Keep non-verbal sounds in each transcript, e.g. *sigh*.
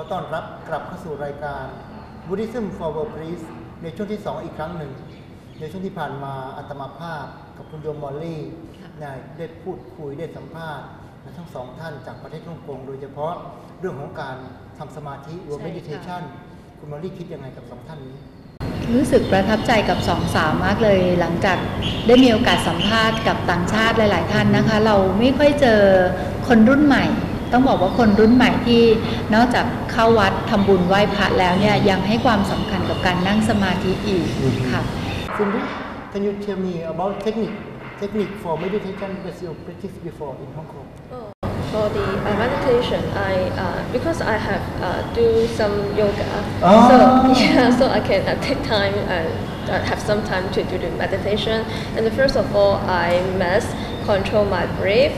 อต้อนรับกลับเข้าสู่รายการ Buddhism for World Peace ในช่วงที่ 2 อีกครั้งหนึ่ง ในช่วงที่ผ่านมาอัตมาภาพกับคุณโยมมอลลี่ค่ะได้พูดคุยได้สัมภาษณ์ทั้งสองท่านจากประเทศฮ่องกงโดยเฉพาะเรื่องของการทำสมาธิหรือ meditation คุณมอลลี่คิดยังไงกับสองท่านนี้ รู้สึกประทับใจกับสองสาวมากเลย หลังจากได้มีโอกาสสัมภาษณ์กับต่างชาติหลาย ๆ ท่านนะคะ เราไม่ค่อยเจอคนรุ่นใหม่ ต้องบอกว่าคนรุ่นใหม่ที่นอกจากเข้าวัดทำบุญไหว้พระแล้วเนี่ยยังให้ความสำคัญกับการนั่งสมาธิอีกอืมค่ะ Cindy can you tell me about technique technique for meditation that you practice before in Hong Kong Oh, For the uh, meditation, I uh, because I have uh, do some yoga, Oh. so yeah, so I can uh, take time and uh, have some time to do the meditation. And first of all, I must control my breath.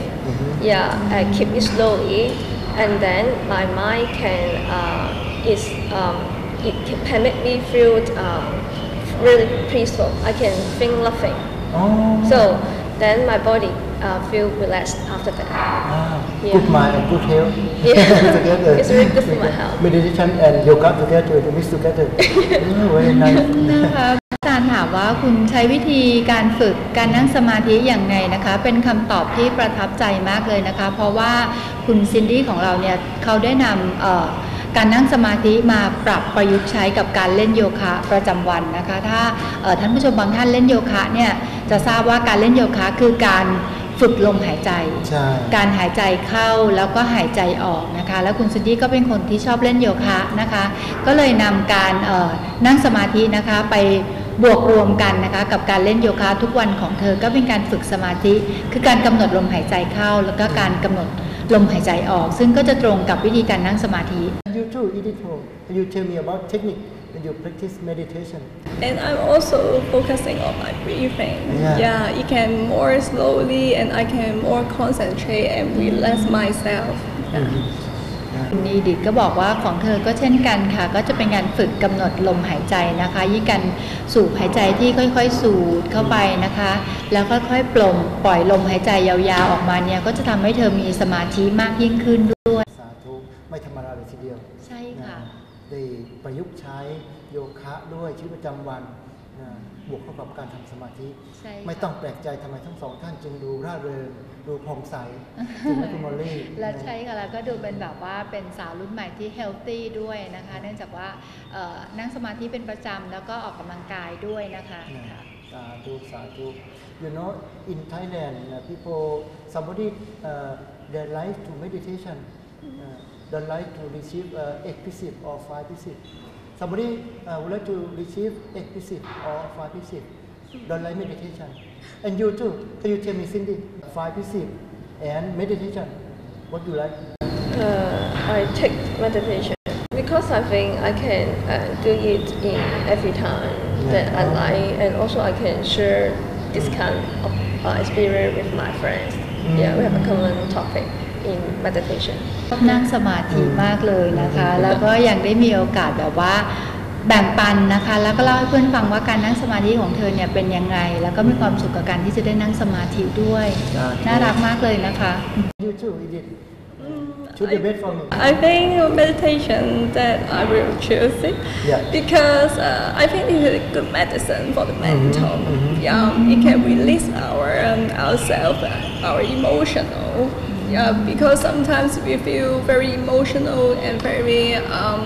Yeah, I keep it slowly, and then my mind can uh, is um, it can permit me feel um, really peaceful. I can think nothing. oh So then my body uh, feel relaxed after that. Ah, Yeah. good mind and good health Yeah. together. It's very good for my health. *laughs* Meditation and yoga together to mix together. *laughs* Oh, very nice. นะคะอาจารย์ถามว่าคุณใช้วิธีการฝึกการนั่งสมาธิอย่างไงนะคะ เป็นคำตอบที่ประทับใจมากเลยนะคะ เพราะว่าคุณซินดี้ของเราเนี่ยเขาได้นำเอ่อการนั่งสมาธิมาปรับประยุกต์ใช้กับการเล่นโยคะประจำวันนะคะ ถ้าเอ่อท่านผู้ชมบางท่านเล่นโยคะเนี่ยจะทราบว่าการเล่นโยคะคือการฝึกลมหายใจใช่การหายใจเข้าแล้วก็หายใจออกนะคะ แล้วคุณซินดี้ก็เป็นคนที่ชอบเล่นโยคะนะคะ ก็เลยนำการเอ่อนั่งสมาธินะคะไป บวกรวมกันนะคะกับการเล่นโยคะทุกวันของเธอก็เป็นการฝึกสมาธิ คือการกำหนดลมหายใจเข้า แล้วก็การกำหนดลมหายใจออก ซึ่งก็จะตรงกับวิธีการนั่งสมาธิ You too, Edith Ho. Can you tell me about technique when you practice meditation? And I'm also focusing on my breathing. Yeah. it can more slowly and I can more concentrate and relax myself. Yeah. คุณนีดิตก็บอกว่าของเธอก็เช่นกันค่ะ ก็จะเป็นการฝึกกำหนดลมหายใจนะคะยิ่งการสูบหายใจที่ค่อยๆ สูดเข้าไปนะคะ แล้วค่อยๆปลงปล่อยลมหายใจยาวๆออกมาเนี่ยก็จะทำให้เธอมีสมาธิมากยิ่งขึ้นด้วยสาธุไม่ธรรมดาเลยทีเดียว ใช่ค่ะนะได้ประยุกต์ใช้โยคะด้วยชีวิตประจำวันนะ บวกเข้ากับการทำสมาธิ ใช่ค่ะ ไม่ต้องแปลกใจทำไมทั้งสองท่านจึงดูร่าเริงดูผ่องใสจริงไหมคุณมอลลี่และใช่ค่ะแล้วก็ดูเป็นแบบว่าเป็นสาวรุ่นใหม่ที่เฮลตี้ด้วยนะคะ เนื่องจากว่าเอ่อนั่งสมาธิเป็นประจำแล้วก็ออกกำลังกายด้วยนะคะนะค่ะ สาธุสาธุ you know in Thailand uh, people somebody uh, they like to meditation uh, don't like to receive uh, explicit or five explicit somebody uh, would like to receive explicit or five explicit don't like meditation. And you too. Can you tell me Cindy five explicit and meditation? What do you like? Uh, I take meditation because I think I can uh, do it in every time that I like, and also I can share this kind of uh, experience with my friends. Yeah, we have a common topic in meditation. ชอบนั่งสมาธิมากเลยนะคะ แล้วก็ยังได้มีโอกาสแบบว่าแบ่งปันนะคะ แล้วก็เล่าให้เพื่อนฟังว่าการนั่งสมาธิของเธอเนี่ยเป็นยังไง แล้วก็มีความสุขกับการที่จะได้นั่งสมาธิด้วยอ่าน่ารักมากเลยนะคะ you too Edith choose the best for me I think meditation that I will choose it Yeah. because uh, I think it is a good medicine for the mental. Yeah, it can release our um, ourselves, uh, our emotional. Yeah, because sometimes we feel very emotional and very um,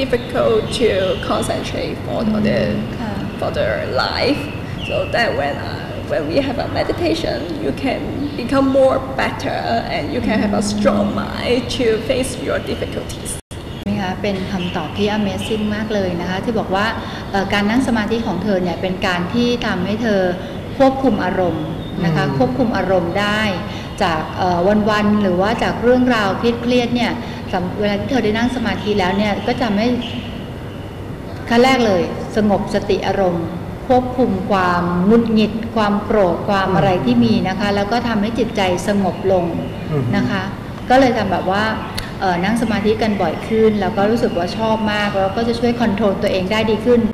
difficult to concentrate for the Yeah. for the life. So that when uh, when we have a meditation, you can become more better and you can have a strong mind to face your difficulties. นะคะเป็นคำตอบที่ Amazing มากเลยนะคะที่บอกว่าเอ่อการนั่งสมาธิของเธอเนี่ยเป็นการที่ทำให้เธอควบคุมอารมณ์นะคะอืมควบคุมอารมณ์ได้ จากเอ่อวันๆหรือว่าจากเรื่องราวเครียดๆเนี่ยสำเวลาที่เธอได้นั่งสมาธิแล้วเนี่ยก็จะไม่ขั้นแรกเลย สงบสติอารมณ์ควบคุมความหงุดหงิด ความโกรธความอะไรที่มีนะคะ แล้วก็ทำให้จิตใจสงบลงอืมนะคะ ก็เลยทำแบบว่าเอ่อนั่งสมาธิกันบ่อยขึ้น แล้วก็รู้สึกว่าชอบมาก แล้วก็จะช่วยคอนโทรลตัวเองได้ดีขึ้นอันนี้เป็นเ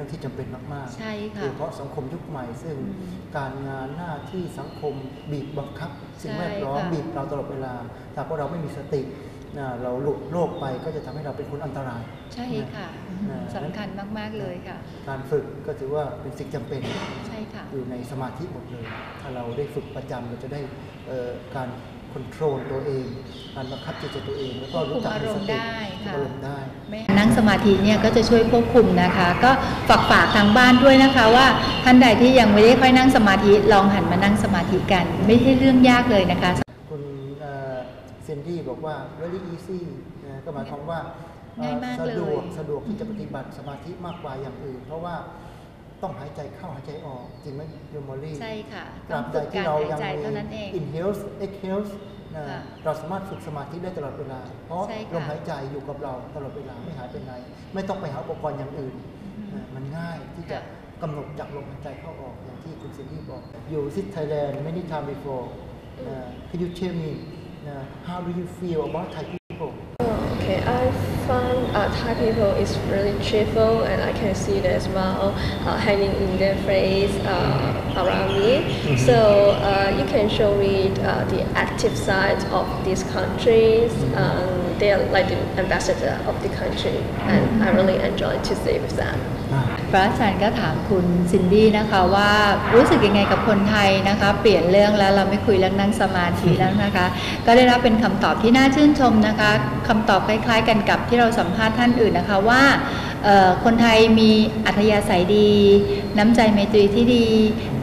รื่องที่จำเป็นมากๆใช่ค่ะโดยเฉพาะสังคมยุคใหม่ ซึ่งการงานหน้าที่สังคมบีบบังคับ สิ่งใช่แวดล้อมค่ะบีบเราตลอดเวลาแต่พวกเราไม่มีสตินะเราหลุดโลกไปก็จะทำให้เราเป็นคนอันตราย ใช่ค่ะนะสำคัญมาก ๆ เลยค่ะ การฝึกก็ถือว่าเป็นสิ่งจำเป็นใช่ค่ะอยู่ในสมาธิหมดเลย ถ้าเราได้ฝึกประจำเราจะได้เอ่อการ คอนโทรลตัวเองการบังคับจิตใจตัวเองแล้วก็รู้จักมีสติควบคุมอารมณ์ได้ค่ะอารมณ์ได้นั่งสมาธิเนี่ยก็จะช่วยควบคุมนะคะ ก็ฝากฝากทางบ้านด้วยนะคะว่าท่านใดที่ยังไม่ได้ค่อยนั่งสมาธิลองหันมานั่งสมาธิกัน ไม่ใช่เรื่องยากเลยนะคะ คุณเซนดี้บอกว่า very easy นะก็หมายความว่าเอ่อง่ายมากสะเลยดวกสะดวกที่จะปฏิบัติสมาธิมากกว่าอย่างอื่น เพราะว่า ต้องหายใจเข้าหายใจออกจริงไหมโยมอลี่ใช่ค่ะตต้ราองบใดฝึกที่การเราหายยังใจมีเท่านั้นเอง inhale exhale นะค่ะเราสามารถฝึกสมาธิได้ตลอดเวลา เพราะใช่ค่ะลมหายใจอยู่กับเราตลอดเวลาไม่หายไปไหน ไม่ต้องไปหาอุปกรณ์อย่างอื่นนะมันง่ายที่จะค่ะกำหนดจากลมหายใจเข้าออกอย่างที่คุณเซนดี้บอก You visit Thailand many time before uh, can you tell me uh, how do you feel about Thai people Oh, okay. I find uh, Thai people is really cheerful, and I can see their smile uh, hanging in their face uh, around me. So uh, you can show me uh, the active side of these countries. Um, they are like the ambassador of the country, and I really enjoy to stay with them. พระอาจารย์ก็ถามคุณซินดี้นะคะว่ารู้สึกยังไงกับคนไทยนะคะ เปลี่ยนเรื่องแล้วเราไม่คุยเรื่องนั่งสมาธิแล้วนะคะ ก็ได้รับเป็นคำตอบที่น่าชื่นชมนะคะคำตอบคล้ายๆ กันกับที่เราสัมภาษณ์ท่านอื่นนะคะว่าคนไทยมีอัธยาศัยดี น้ำใจไมตรีที่ดี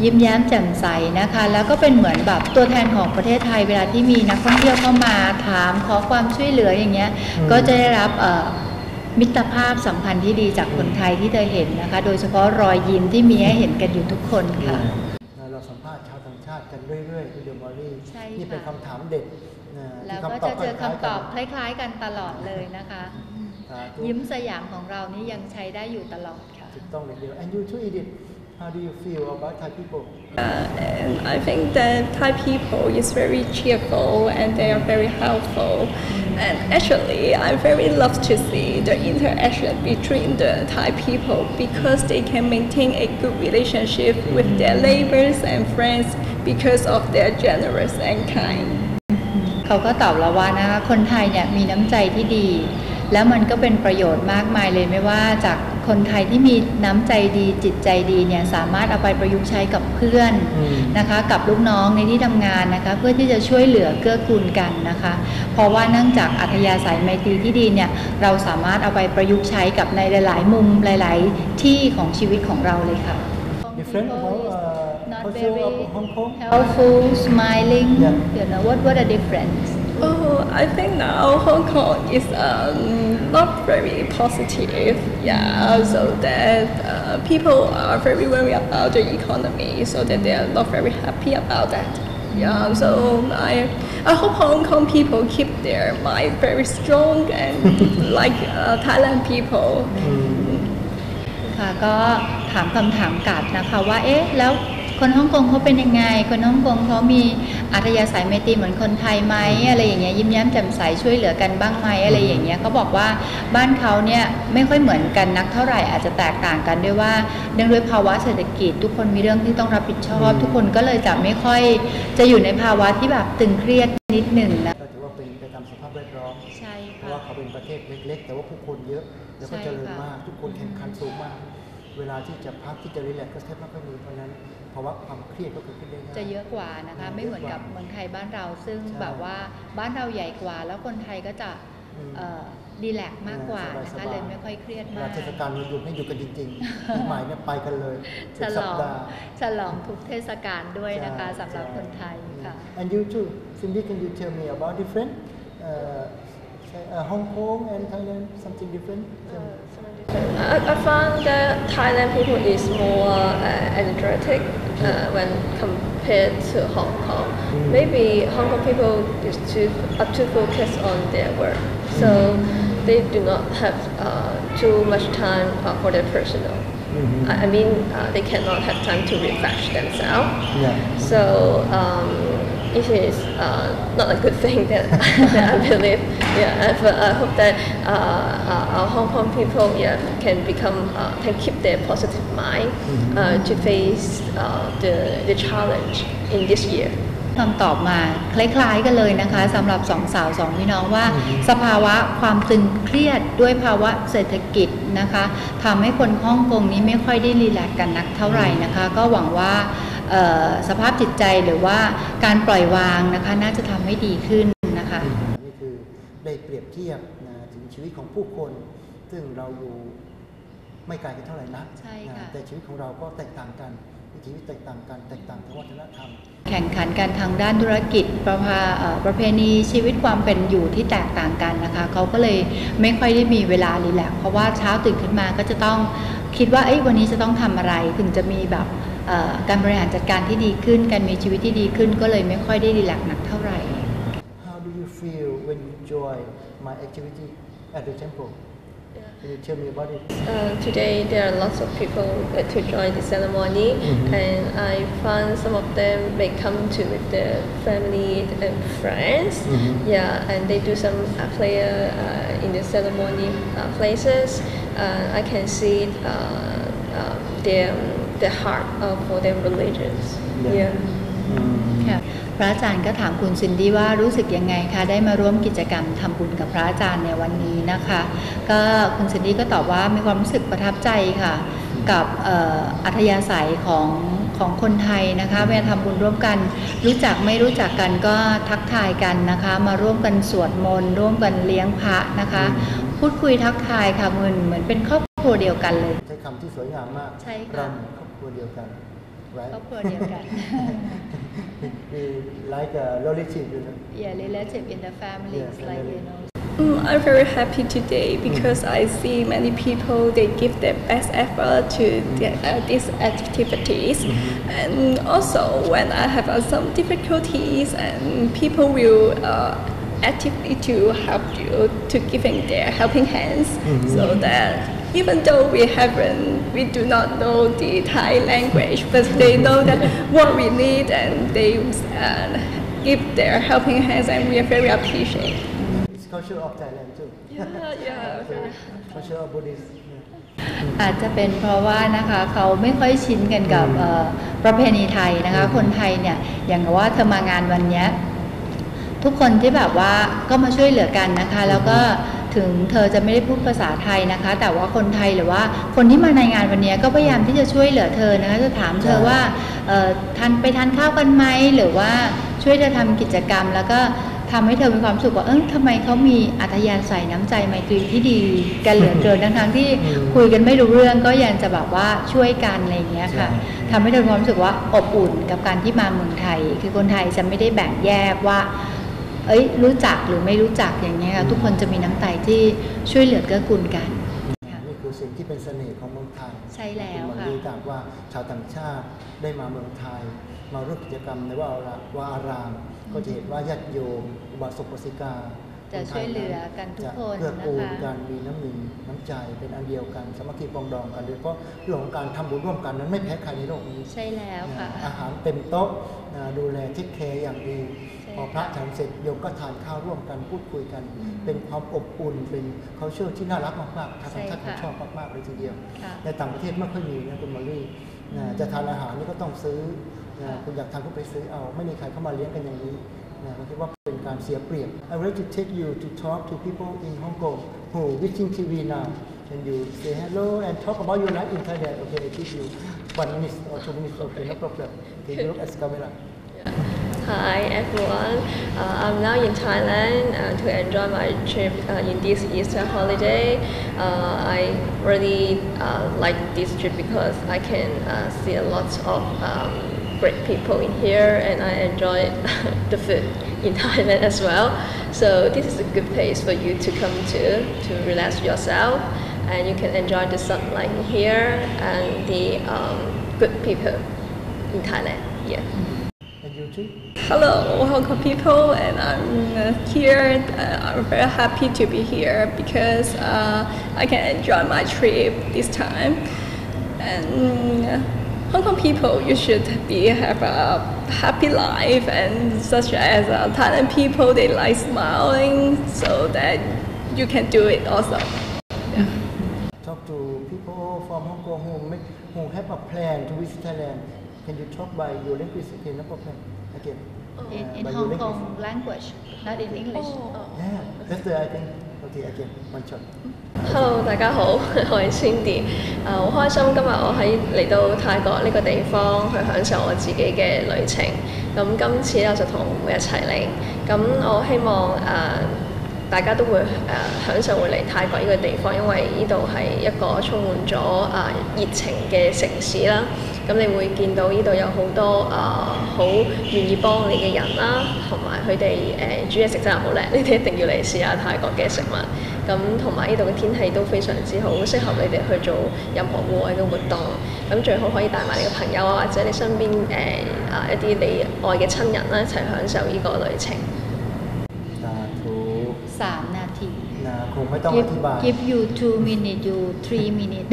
ยิ้มแย้มแจ่มใสนะคะ แล้วก็เป็นเหมือนแบบตัวแทนของประเทศไทยเวลาที่มีนักท่องเที่ยวเข้ามาถามขอความช่วยเหลืออย่างเงี้ยก็จะได้รับ มิตรภาพสัมพันธ์ที่ดีจากคนไทยที่เธอเห็นนะคะ โดยเฉพาะรอยยิ้มที่มีให้เห็นกันอยู่ทุกคนค่ะนะเราสัมภาษณ์ชาวต่างชาติกันเรื่อยๆคุณเดมอรี่ใช่นี่เป็นค่ะคำถามเด็ดนะแล้วที่ก็คำตอบจะเจอคล้ายคำๆตกัอนบคล้ายๆกันตลอดเลยนะคะสาธุยิ้มสยามของเรานี่ยังใช้ได้อยู่ตลอดค่ะถูกต้องเลยเดียว and you too Edith how do you feel about Thai people Uh, and I think that Thai people is very cheerful and they are very helpful. And actually, I very love to see the interaction between the Thai people because they can maintain a good relationship with their neighbors and friends because of their generous and kind. เขาก็ตอบเราว่านะคะคนไทยเนี่ยมีน้ำใจที่ดี แล้วมันก็เป็นประโยชน์มากมายเลยไม่ว่าจาก คนไทยที่มีน้ำใจดีจิตใจดีเนี่ยสามารถเอาไปประยุกต์ใช้กับเพื่อนอืมนะคะ กับลูกน้องในที่ทำงานนะคะ เพื่อที่จะช่วยเหลือเกื้อกูลกันนะคะ เพราะว่าเนื่องจากอัธยาศัยไมตรีที่ดีเนี่ยเราสามารถเอาไปประยุกต์ใช้กับในหลาย ๆ มุมหลาย ๆ ที่ของชีวิตของเราเลยค่ะ different about uh, not culture very of Hong Kong helpful smiling Yeah. you know what what a difference Oh, I think now Hong Kong is um, not very positive. Yeah, so that uh, people are very worried about the economy, so that they are not very happy about that. Yeah, so I I hope Hong Kong people keep their mind very strong and *laughs* like uh, Thailand people. ค่ะก็ถามคำถามกลับนะคะว่าเอ๊ะแล้ว คนฮ่องกงเขาเป็นยังไง คนฮ่องกงเขามีอัธยาศัยไมตรีเหมือนคนไทยไหมอะไรอย่างเงี้ยยิ้มแย้มแจ่มใสช่วยเหลือกันบ้างไหมอะไรอย่างเงี้ยเขาบอกว่าบ้านเขาเนี่ยไม่ค่อยเหมือนกันนักเท่าไหร่อาจจะแตกต่างกันด้วยว่าเนื่องด้วยภาวะเศรษฐกิจ ทุกคนมีเรื่องที่ต้องรับผิดชอบ ทุกคนก็เลยจะไม่ค่อยจะอยู่ในภาวะที่แบบตึงเครียดนิดหนึ่งนะก็ถือว่าเป็นไปตามสภาพแวดล้อมใช่เพราะค่ะว่าเขาเป็นประเทศเล็ก ๆ แต่ว่าผู้คนเยอะแล้วก็ใช่เจริญค่ะมากทุกคนแข่งขันสูงมาก เวลาที่จะพักที่จะรีแลกซ์ก็แทบไม่ค่อยมีเพราะฉะนั้น ภาวะความเครียดก็เกิดขึ้นได้ง่าย จะเยอะกว่านะคะ ไม่เหมือนกับเมืองไทยบ้านเรา ซึ่งใช่แบบว่าบ้านเราใหญ่กว่า แล้วคนไทยก็จะอืมเอ่อดีแลกซ์มากกว่านะสคะบายๆเลยไม่ค่อยเครียดเวมาลาก เทศกาลวันหยุดให้อยู่กันจริงๆปีใหม่เนี่ยไปกันเลยฉเป็นลสัอปงดาห์ ฉลองทุกเทศกาลด้วยนะคะใช่สำหรับใช่คนไทยค่ะ And you too Cindy can you tell me about different uh, say, uh, Hong Kong and Thailand something different Tell me. I, I found that Thailand people is more uh, energetic uh, when compared to Hong Kong. Maybe Hong Kong people is too are too focused on their work, so they do not have uh, too much time uh, for their personal. I, I mean, uh, they cannot have time to refresh themselves. Yeah. So um, it is uh, not a good thing that, that I believe. Yeah, but I hope that uh, uh, our Hong Kong people yeah, can become uh, can keep their positive mind uh, to face uh, the the challenge in this year. คำตอบมาคล้ายๆกันเลยนะคะสำหรับสองสาวสองพี่น้องว่า สภาวะความตึงเครียดด้วยภาวะเศรษฐกิจนะคะทำให้คนฮ่องกงนี้ไม่ค่อยได้รีแลกซ์กันนักเท่าไหร่นะคะ ก็หวังว่าเอ่อ สภาพจิตใจหรือว่าการปล่อยวางนะคะน่าจะทำให้ดีขึ้นนะคะนี่คือได้เปรียบเทียบนะถึงชีวิตของผู้คน ซึ่งเราอยู่ไม่ไกลกันเท่าไหร่นักใช่ค่ะนะแต่ชีวิตของเราก็แตกต่างกันวิถีชีวิตแตกต่างกันแตกต่างทางวัฒนธรรม แข่งขันกันทางด้านธุรกิจประภาเอ่อประเพณีชีวิตความเป็นอยู่ที่แตกต่างกันนะคะเขาก็เลยไม่ค่อยได้มีเวลารีแลกซ์เพราะว่าเช้าตื่นขึ้นมาก็จะต้องคิดว่าเอ้ยวันนี้จะต้องทำอะไรถึงจะมีแบบเอ่อ การบริหารจัดการที่ดีขึ้น การมีชีวิตที่ดีขึ้น ก็เลยไม่ค่อยได้รีแลกซ์หนักเท่าไหร่ How do you feel when you join my activity at the temple Can you tell me about it Uh, today there are lots of people uh, to join the ceremony, Mhm. and I found some of them may come to with their family and friends. Mhm. Yeah, and they do some uh, prayer uh, in the ceremony uh, places. Uh, I can see uh, uh, their their heart uh, for their religions. Yeah. yeah. ค่ะพระอาจารย์ก็ถามคุณซินดี้ว่ารู้สึกยังไงคะได้มาร่วมกิจกรรมทำบุญกับพระอาจารย์ในวันนี้นะคะ ก็คุณซินดี้ก็ตอบว่ามีความรู้สึกประทับใจค่ะ กับเอ่ออัธยาศัยของของคนไทยนะคะเวลาทำบุญร่วมกัน รู้จักไม่รู้จักกันก็ทักทายกันนะคะ มาร่วมกันสวดมนต์ร่วมกันเลี้ยงพระนะคะ พูดคุยทักทายค่ะเหมือนเหมือนเป็นครอบครัวเดียวกันเลย ใช้คำที่สวยงามมากใช่ค่ะ เราเหมือนครอบครัวเดียวกัน right ครอบครัวเดียวกัน *laughs* we like a relative you know yeah relative in the family Yes, like family. you know Mm, I'm very happy today because I see many people they give their best effort to the, uh, these activities, and also when I have uh, some difficulties, and people will uh, actively to help you to giving their helping hands, so that even though we haven't, we do not know the Thai language, but they know that what we need, and they uh, give their helping hands, and we are very appreciative. it's culture of Thailand too Yeah, yeah, very culture of Buddhist yeah. อาจจะเป็นเพราะว่านะคะเขาไม่ค่อยชินกันกับเอ่อประเพณีไทยนะคะคนไทยเนี่ยอย่างกับว่าเธอมางานวันเนี้ยทุกคนที่แบบว่าก็มาช่วยเหลือกันนะคะ แล้วก็ ถึงเธอจะไม่ได้พูดภาษาไทยนะคะ แต่ว่าคนไทยหรือว่าคนที่มาในงานวันนี้ก็พยายามที่จะช่วยเหลือเธอนะคะจะถามเธอว่าเอ่อทานไปทานข้าวกันไหมหรือว่าช่วยเธอทำกิจกรรม แล้วก็ทำให้เธอมีความสุขว่าเออทำไมเขามีอัธยาศัยน้ำใจไมตรีที่ดีกันเหลือเกินทั้งๆที่คุยกันไม่รู้เรื่องก็ยังจะแบบว่าช่วยกันอะไรอย่างเงี้ยค่ะทำให้เธอมีความรู้สึกว่าอบอุ่นกับการที่มาเมืองไทย คือคนไทยจะไม่ได้แบ่งแยกว่า เอ้ยรู้จักหรือไม่รู้จักอย่างเงี้ยค่ะทุกคนจะมีน้ำใจที่ช่วยเหลือเกื้อกูลกันค่ะนี่คือสิ่งที่เป็นเสน่ห์ของเมืองไทยใช่แล้วณค่ะรู้จากว่าชาวต่างชาติได้มาเมืองไทย มาร่วมกิจกรรมในว่าอารามว่าอาราม ก็จะเห็นว่าญาติโยมอุบาสกอุบาสิกาจะช่วยเหลือกันทุกคนจะเกื้อกูลนะคะกันมีน้ำหนึ่งน้ำใจเป็นอันเดียวกันสามัคคีปรองดองกันโดยเฉพาะเรื่องของการทำบุญร่วมกันนั้นไม่แพ้ใครในโลกนี้ ใช่แล้วค่ะอาหารเต็มโต๊ะนะดูแลเทคแคร์อย่างดีใช่ พอพระฉันเสร็จโยมก็ทานข้าวร่วมกันพูดคุยกัน เป็นความอบอุ่นเป็นเขาเชื่อที่น่ารักมากๆทางใช่ชาติค่ะชอบมากๆเลยทีเดียวค่ะในต่างประเทศไม่ค่อยมีนะคุณมอลลี่นะจะทานอาหารนี่ก็ต้องซื้อนะค่ะคุณอยากทานก็ไปซื้อเอาไม่มีใครเข้ามาเลี้ยงกันอย่างนี้นะผมคิดว่าเป็นการเสียเปรียบ I would like to take you to talk to people in Hong Kong who watching TV now Can you say hello and talk about your life in Thailand? Okay, I give you one minute or two minutes. Okay, no problem. Okay, you look at the camera. Hi everyone, uh, I'm now in Thailand uh, to enjoy my trip uh, in this Easter holiday. Uh, I really uh, like this trip because I can uh, see a lot of um, great people in here and I enjoy *laughs* the food in Thailand as well. So this is a good place for you to come to to relax yourself and you can enjoy the sunlight here and the um, good people in Thailand. Yeah. Hello, Hong Kong people, and I'm uh, here. Uh, I'm very happy to be here because uh, I can enjoy my trip this time. And uh, Hong Kong people, you should be have a happy life, and such as uh, Thailand people, they like smiling, so that you can do it also. Talk to people from Hong Kong who make, who have a plan to visit Thailand. Can you talk by your language? Okay, no problem. Okay. in in by Hong your Kong linguist. language not in English Yeah, that's the I think. Okay, again, one shot. Hello，大家好，我係 Cindy。誒、好開心今日我喺嚟到泰國呢個地方去享受我自己嘅旅程。咁今次咧我就同我妹妹一齊嚟。咁我希望誒、大家都會誒、享受會嚟泰國呢個地方，因為呢度係一個充滿咗啊、熱情嘅城市啦。 咁你會見到呢度有好多啊好、願意幫你嘅人啦，同埋佢哋誒煮嘢食真係好靚，你哋一定要嚟試下泰國嘅食物。咁同埋呢度嘅天氣都非常之好，適合你哋去做任何戶外嘅活動。咁最好可以帶埋你嘅朋友啊，或者你身邊誒啊、一啲你愛嘅親人啦，一齊享受呢個旅程。 ไม่ต้องอ give ธิบาย give you two minute you three minute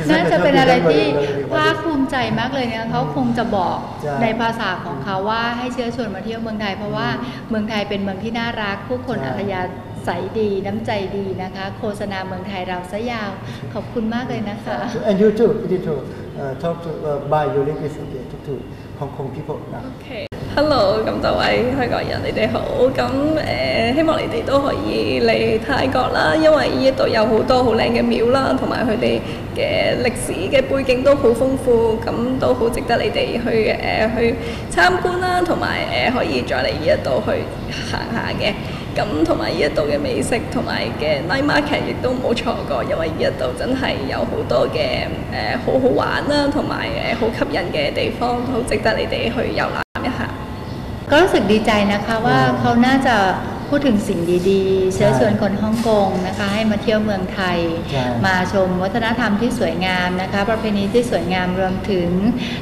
Is น่า that จะ the เป็นอะไรที่ topic that we- ภาคภูมิใจมากเลยเนี่ยเขาคงจะบอกใช่ในภาษาของเขาว่าให้เชื้อชวนมาเที่ยวเมืองไทย เพราะว่าเมืองไทยเป็นเมืองที่น่ารัก ผู้คนใช่อัธยาศัยดีน้ำใจดีนะคะ โฆษณาเมืองไทยเราซะยาว ขอบคุณมากเลยนะคะ And you too, you too. Uh, talk to uh, by your linguist, okay, talk to Hong Kong people now. OK。 Hello，咁多位香港人，你哋好。咁誒、呃希望你哋都可以嚟泰國啦，因為呢一度有好多好靚嘅廟啦，同埋佢哋嘅歷史嘅背景都好豐富，咁都好值得你哋去誒、呃去參觀啦，同埋誒可以再嚟呢一度去行下嘅。咁同埋呢一度嘅美食同埋嘅 night market 亦都唔好錯過，因為呢一度真係有好多嘅誒、呃好好玩啦，同埋誒好吸引嘅地方，好值得你哋去遊覽一下。 ก็รู้สึกดีใจนะคะว่าอืมเขาน่าจะพูดถึงสิ่งดีๆ เชื้อใช่ชวนคนฮ่องกงนะคะ ให้มาเที่ยวเมืองไทยใช่มาชมวัฒนธรรมที่สวยงามนะคะ ประเพณีที่สวยงามรวมถึง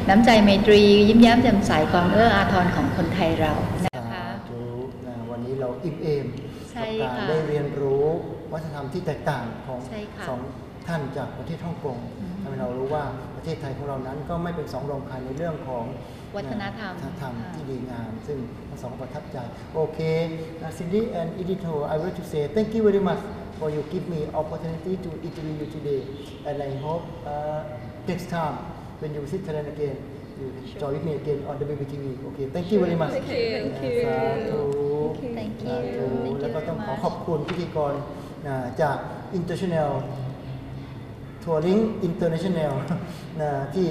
น้ำใจไมตรี ยิ้มแย้มแจ่มใสความเอื้ออาทรของคนไทยเรานะคะสาธุนะวันนี้เราอิ่มเอมใช่กับการค่ะได้เรียนรู้วัฒนธรรมที่แตกต่างของใช่ค่ะสอง ท่านจากประเทศฮ่องกงอืมทำให้เรารู้ว่าประเทศไทยของเรานั้นก็ไม่เป็นสองรองใครในเรื่องของวัฒนธรรมวัฒนธรรมค่ะที่ดีงาม ซึ่งทั้งสองประทับใจโอเคนะ Cindy and Edito I want to say thank you very much for you give me opportunity to interview you today and I hope uh, next time when you visit Thailand again you join with me again on the BBTV okay thank you very much Thank you. Thank you. สาธุ Thank สา you ธุ Thank you แล้วก็ต้องขอ very much ขอบคุณพิธีกรนะจาก International Touring International นะที่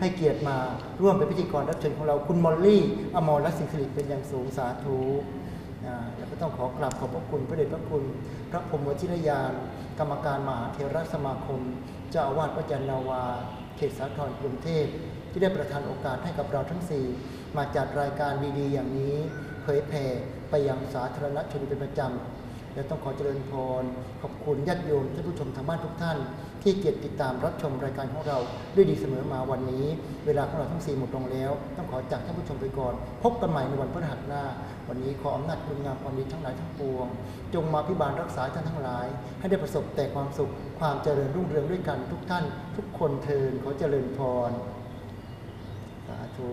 ให้เกียรติมาร่วมเป็นพิธีกรรับเชิญของเราคุณมอลลี่ อมรรัตน์สิงห์สิริเป็นอย่างสูงสาธุนะแล้วก็ต้องขอกราบขอบพระคุณพระเดชพระคุณ พระพรหมวชิรญาณ กรรมการมหาเถรสมาคม เจ้าอาวาสวัดยานนาวา เขตสาทรกรุงเทพ ที่ได้ประทานโอกาสให้กับเราทั้งสี่มาจัดรายการดีๆ อย่างนี้ เผยแผ่ไปยังสาธารณชนเป็นประจำ และต้องขอเจริญพร ขอบคุณญาติโยมท่านผู้ชมทางบ้านทุกท่าน ที่เกียรติติดตามรับชมรายการของเราด้วยดีเสมอมาวันนี้ เวลาของเราทั้งสี่หมดลงแล้ว ต้องขอจากท่านผู้ชมไปก่อน พบกันใหม่ในวันพฤหัสหน้า วันนี้ขออำนาจคุณงามความดีทั้งหลายทั้งปวง จงมาพิบาลรักษาท่านทั้งหลาย ให้ได้ประสบแต่ความสุข ความเจริญรุ่งเรืองด้วยกันทุกท่าน ทุกคนเทินขอเจริญพรสาธุ